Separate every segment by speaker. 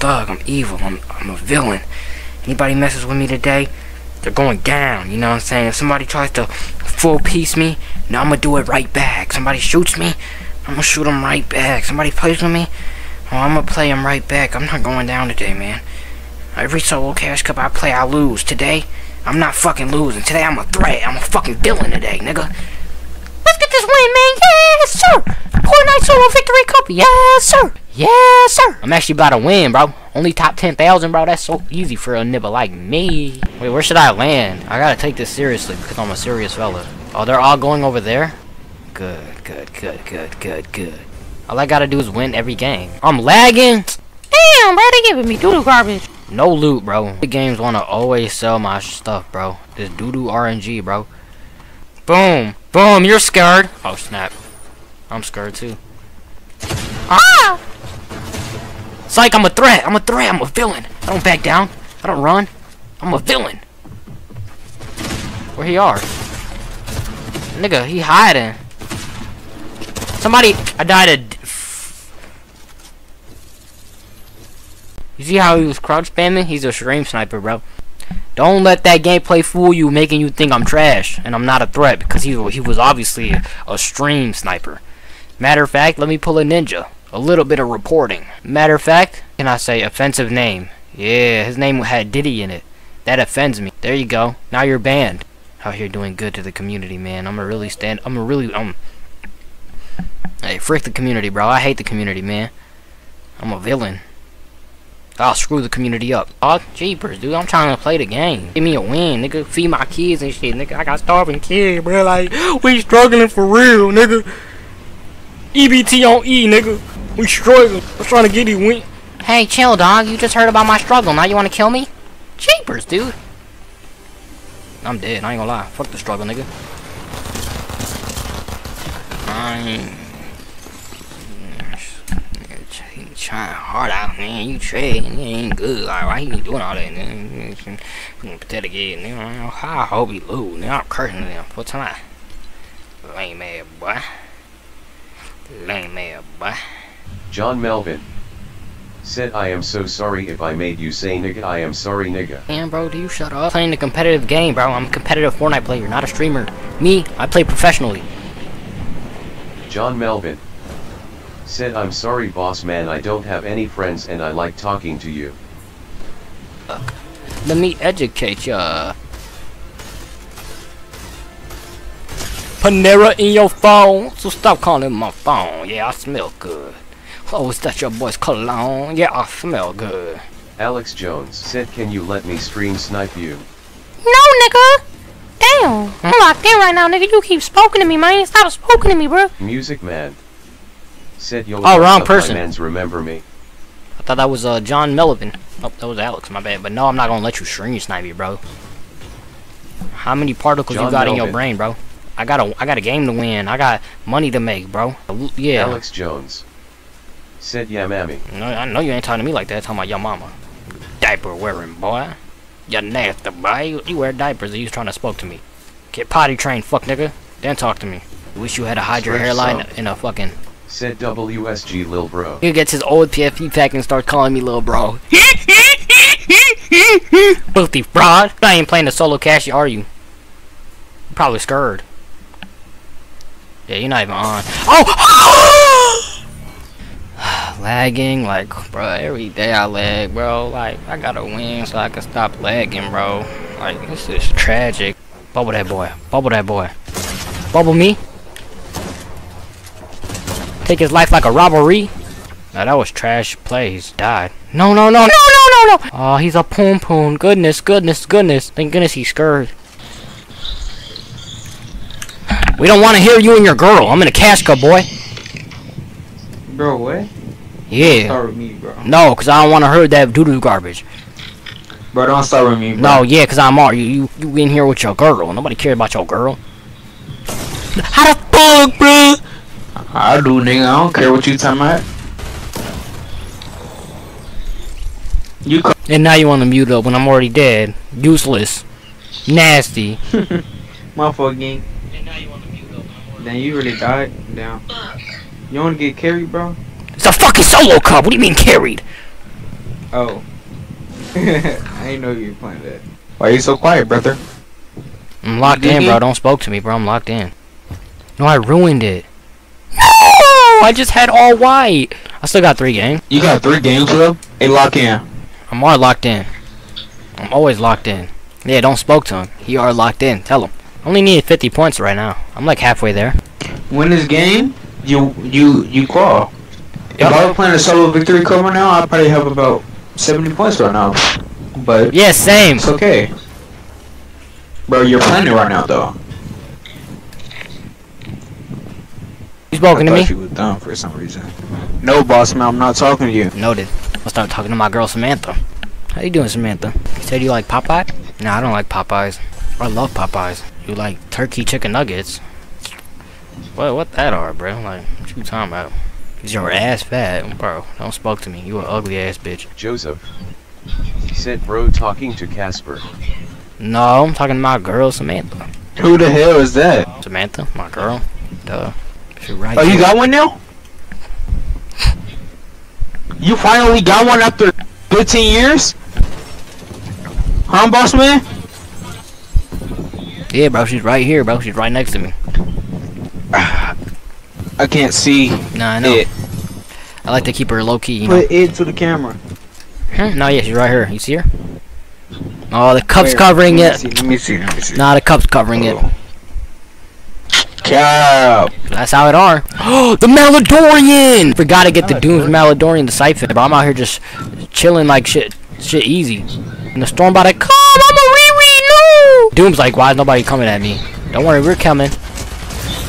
Speaker 1: thug. I'm evil. I'm, I'm a villain. Anybody messes with me today, they're going down. You know what I'm saying? If somebody tries to full piece me, now I'm gonna do it right back. Somebody shoots me, I'm gonna shoot them right back. Somebody plays with me, oh, I'm gonna play them right back. I'm not going down today, man. Every solo cash cup I play, I lose. Today, I'm not fucking losing. Today, I'm a threat. I'm a fucking villain today, nigga. Let's get this win, man. Yes, sir. Fortnite solo victory cup. Yes, sir. Yes, sir. I'm actually about to win, bro. Only top 10,000, bro. That's so easy for a nibble like me. Wait, where should I land? I gotta take this seriously because I'm a serious fella. Oh, they're all going over there? Good, good, good, good, good, good. All I gotta do is win every game. I'm lagging.
Speaker 2: Damn, bro, they giving me doodle garbage.
Speaker 1: No loot, bro. The games wanna always sell my stuff, bro. This doodoo -doo RNG, bro. Boom. Boom, you're scared. Oh, snap. I'm scared, too.
Speaker 2: Ah!
Speaker 1: Psych, I'm a threat. I'm a threat. I'm a villain. I don't back down. I don't run. I'm a villain. Where he are? Nigga, he hiding. Somebody, I died a... You see how he was crouch spamming? He's a stream sniper, bro. Don't let that gameplay fool you, making you think I'm trash and I'm not a threat because he he was obviously a, a stream sniper. Matter of fact, let me pull a ninja. A little bit of reporting. Matter of fact, can I say offensive name? Yeah, his name had Diddy in it. That offends me. There you go. Now you're banned. Out here doing good to the community, man. I'm gonna really stand. I'm gonna really um. Hey, frick the community, bro. I hate the community, man. I'm a villain. I'll screw the community up. Oh, jeepers, dude. I'm trying to play the game. Give me a win, nigga. Feed my kids and shit, nigga. I got starving kids, bro. Like, we struggling for real, nigga. EBT on E, nigga. We struggling. I'm trying to get it win. Hey, chill, dog. You just heard about my struggle. Now you want to kill me? Jeepers, dude. I'm dead. I ain't gonna lie. Fuck the struggle, nigga. I ain't trying hard out, man. You trading, you ain't good. Like, why you doing all that? Man? Pathetic, yeah. I hope he lose. Now I'm cursing them. What's that? Lame ass boy. Lame.
Speaker 3: John Melvin said I am so sorry if I made you say nigga I am sorry nigga.
Speaker 1: Damn bro, do you shut up? Playing a competitive game, bro. I'm a competitive Fortnite player, not a streamer. Me, I play professionally.
Speaker 3: John Melvin said I'm sorry boss man I don't have any friends and I like talking to you.
Speaker 1: Let me educate ya. Panera in your phone, so stop calling my phone. Yeah, I smell good. Oh, is that your boy's cologne? Yeah, I smell good.
Speaker 3: Alex Jones said can you let me stream snipe you?
Speaker 2: No, nigga. Damn. I'm locked in right now, nigga. You keep spoken to me, man. Stop spoken to me, bro.
Speaker 3: Music man said yo
Speaker 1: Oh, wrong
Speaker 3: what's up, my
Speaker 1: person.
Speaker 3: mans remember me.
Speaker 1: I thought that was uh, John Melvin. Oh, that was Alex, my bad. But no, I'm not gonna let you stream snipe me, bro. How many particles you
Speaker 3: John
Speaker 1: got in your brain, bro? I got a, I got a game to win. I got money to make, bro. Yeah.
Speaker 3: Alex Jones said yeah mammy.
Speaker 1: No, I know you ain't talking to me like that. Talking about your mama. Diaper wearing boy. You nasty boy. You, you wear diapers. You was trying to spoke to me. Get potty trained, fuck nigga. Then talk to me. Wish you had to hide your hairline in a fucking.
Speaker 3: Said WSG lil bro.
Speaker 1: He gets his old PFP pack and starts calling me Lil bro. Filthy fraud. I ain't playing the solo cash, are you? You're probably scared. Yeah, you're not even on. Oh! Lagging, like, bro, every day I lag, bro. Like, I gotta win so I can stop lagging, bro. Like, this is tragic. Bubble that boy. Bubble that boy. Bubble me. Take his life like a robbery. Now that was trash play. He's died. No, no, no, no, no, no, no. Oh, he's a poon poon. Goodness, goodness, goodness. Thank goodness he's scared. We don't want to hear you and your girl. I'm in a cash cup, boy.
Speaker 4: Bro, what?
Speaker 1: Yeah.
Speaker 4: Start with me, bro.
Speaker 1: No, because I don't want to hear that doo-doo garbage.
Speaker 4: Bro, don't start with me, bro.
Speaker 1: No, yeah, because I'm all you, you. You in here with your girl. Nobody cares about your girl. How the fuck, bro?
Speaker 4: I do, nigga. I don't care what you talking about. You
Speaker 1: And now you want to mute up when I'm already dead. Useless. Nasty.
Speaker 4: motherfucking. Then you really died? Damn. You wanna get carried, bro?
Speaker 1: It's a fucking solo cup. What do you mean carried?
Speaker 4: Oh. I didn't know you were playing that. Why are you so quiet, brother?
Speaker 1: I'm locked in, bro. Don't spoke to me, bro. I'm locked in. No, I ruined it. No! I just had all white. I still got three games.
Speaker 4: You got three games left? Hey, lock in.
Speaker 1: I'm already locked in. I'm always locked in. Yeah, don't spoke to him. He are locked in. Tell him. Only need 50 points right now. I'm like halfway there.
Speaker 4: Win this game, you you you crawl. If. I was playing a solo victory cover now, I'd probably have about 70 points right now. But
Speaker 1: Yeah, same.
Speaker 4: it's okay. Bro, you're playing it right now, though.
Speaker 1: He's talking to me?
Speaker 4: thought you was dumb for some reason. No, boss man, I'm not talking to you.
Speaker 1: Noted. I'll start talking to my girl Samantha. How you doing, Samantha? You said you like Popeye? No, I don't like Popeyes. I love Popeyes. You like turkey chicken nuggets? What? What that are, bro? Like, what you talking about? Is your ass fat, bro? Don't spoke to me. You a ugly ass bitch.
Speaker 3: Joseph. Said bro talking to Casper.
Speaker 1: No, I'm talking to my girl Samantha.
Speaker 4: Who the hell is that?
Speaker 1: Samantha, my girl. Duh. She right
Speaker 4: Oh, you
Speaker 1: here.
Speaker 4: got one now? You finally got one after 15 years? Huh, boss man?
Speaker 1: Yeah, bro. She's right here, bro. She's right next to me.
Speaker 4: I can't see
Speaker 1: Nah, I know.
Speaker 4: it.
Speaker 1: I like to keep her low key, you know.
Speaker 4: Put it to the camera.
Speaker 1: Hmm? No, yeah, she's right here. You see her? Oh, the cup's
Speaker 4: Where?
Speaker 1: covering
Speaker 4: let
Speaker 1: it.
Speaker 4: See, let me see. Let me see.
Speaker 1: Nah, the cup's covering it.
Speaker 4: Cap.
Speaker 1: That's how it are. Oh, the medallion! Forgot to get the Doom's medallion the siphon, but I'm out here just chilling like shit, shit easy. And the storm about to come. I'm a wee no. Doom's like, why is nobody coming at me? Don't worry, we're coming.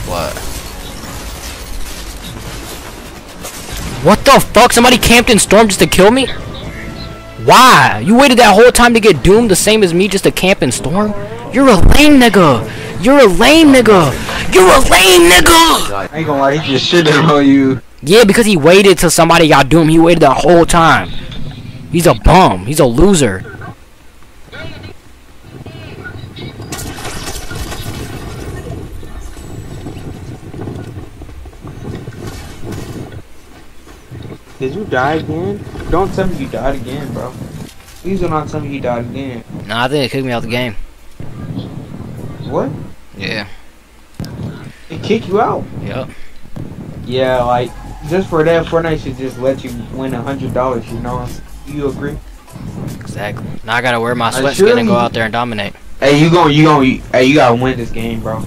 Speaker 1: What? What the fuck? Somebody camped in storm just to kill me? Why? You waited that whole time to get doomed the same as me just to camp in storm? You're a lame nigga. You're a lame nigga. You're a lame nigga.
Speaker 4: I ain't gonna lie, he just shitted on you.
Speaker 1: Yeah, because he waited till somebody got doomed. He waited the whole time. He's a bum. He's a loser.
Speaker 4: Did you die again? Don't tell me you died again, bro. Please do not tell me you died again.
Speaker 1: Nah, I think it kicked me out the game.
Speaker 4: What?
Speaker 1: Yeah.
Speaker 4: It kicked you out?
Speaker 1: Yep.
Speaker 4: Yeah, like, just for that, Fortnite should just let you win a hundred dollars, you know? You agree?
Speaker 1: Exactly. Now I gotta wear my sweat skin and go out there and dominate.
Speaker 4: Hey, you gon' you gon' hey, you gotta win this game, bro.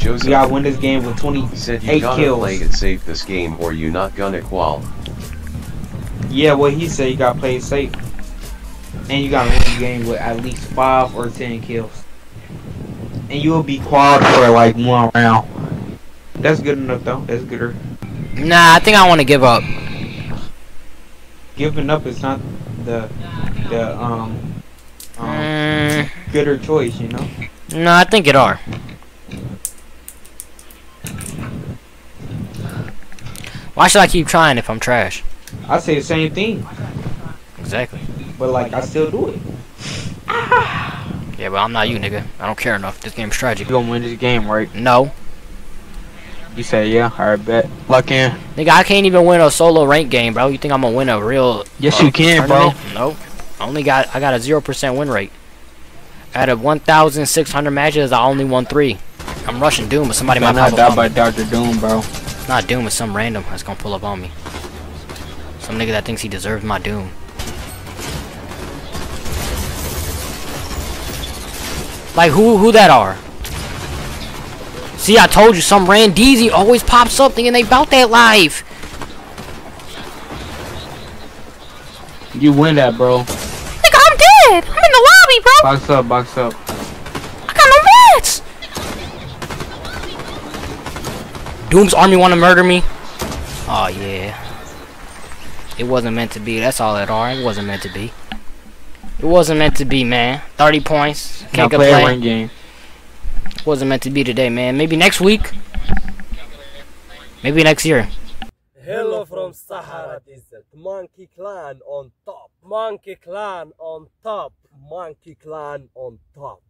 Speaker 3: Joseph.
Speaker 4: You gotta win this game with 20.
Speaker 3: Said you
Speaker 4: Eight
Speaker 3: gotta
Speaker 4: kills.
Speaker 3: play it safe this game or you not gonna qual.
Speaker 4: Yeah, what he said, you gotta play it safe. And you gotta win the game with at least five or ten kills. And you'll be qualified for like one round. That's good enough though. That's gooder.
Speaker 1: Nah, I think I want to give up.
Speaker 4: Giving up is not the the um, um
Speaker 1: Mm,
Speaker 4: gooder choice, you know.
Speaker 1: no, I think it are. Why should I keep trying if I'm trash?
Speaker 4: I say the same thing,
Speaker 1: Exactly.
Speaker 4: but like I still do it.
Speaker 1: Yeah, but I'm not you, nigga. I don't care enough. This game's tragic.
Speaker 4: You gonna win this game, right?
Speaker 1: No.
Speaker 4: You say yeah. Alright, bet. Lock in.
Speaker 1: Nigga, I can't even win a solo rank game, bro. You think I'm gonna win a real
Speaker 4: Yes,
Speaker 1: uh,
Speaker 4: you can, bro.
Speaker 1: tournament? Nope. I only got I got a zero percent win rate. Out of 1,600 matches, I only won three. I'm rushing Doom, but somebody
Speaker 4: Might
Speaker 1: might
Speaker 4: not
Speaker 1: pop up
Speaker 4: by. Doctor Doom, bro.
Speaker 1: It's not Doom, it's some random that's gonna pull up on me. Some nigga that thinks he deserves my Doom. Like who who that are? See, I told you, some Randeezy always pops up thinking they bout that life.
Speaker 4: You win that, bro.
Speaker 2: Nigga, I'm dead. I'm in the lobby, bro.
Speaker 4: Box up, box up.
Speaker 2: I got no meds.
Speaker 1: Doom's army want to murder me. Oh yeah. It wasn't meant to be. That's all it are. It wasn't meant to be. It wasn't meant to be, man. 30 points. Can't
Speaker 4: play a
Speaker 1: complain.
Speaker 4: game.
Speaker 1: Wasn't meant to be today, man. Maybe next week. Maybe next year.
Speaker 5: Hello from Sahara Desert. Monkey Clan on top. Monkey Clan on top. Monkey Clan on top.